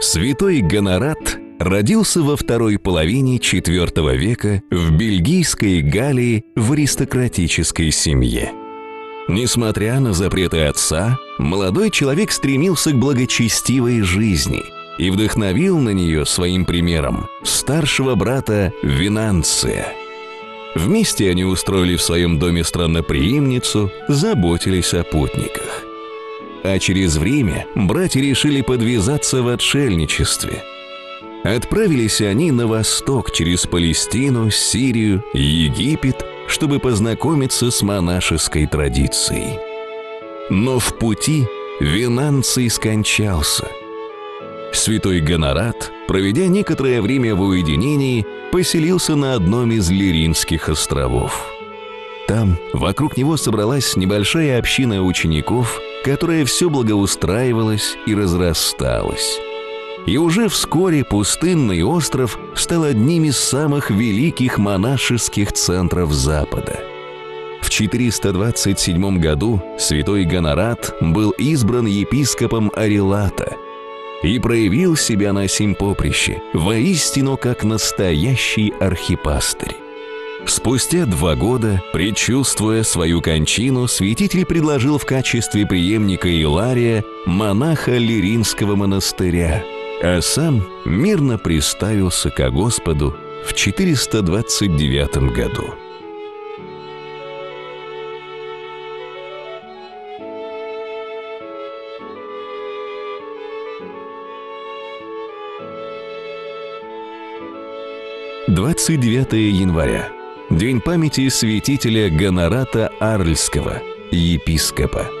Святой Гонорат родился во второй половине IV века в бельгийской Галлии в аристократической семье. Несмотря на запреты отца, молодой человек стремился к благочестивой жизни и вдохновил на нее своим примером старшего брата Винанция. Вместе они устроили в своем доме странноприимницу, заботились о путниках. А через время братья решили подвязаться в отшельничестве. Отправились они на восток через Палестину, Сирию, Египет, чтобы познакомиться с монашеской традицией. Но в пути Винанций скончался. Святой Гонорат, проведя некоторое время в уединении, поселился на одном из Лиринских островов. Там вокруг него собралась небольшая община учеников – которое все благоустраивалось и разрасталось. И уже вскоре пустынный остров стал одним из самых великих монашеских центров Запада. В 427 году святой Гонорат был избран епископом Арилата и проявил себя на сим поприще, воистину как настоящий архипастырь. Спустя два года, предчувствуя свою кончину, святитель предложил в качестве преемника Илария монаха Лиринского монастыря, а сам мирно приставился ко Господу в 429 году. Двадцать девятое января День памяти святителя Гонората Арльского, епископа.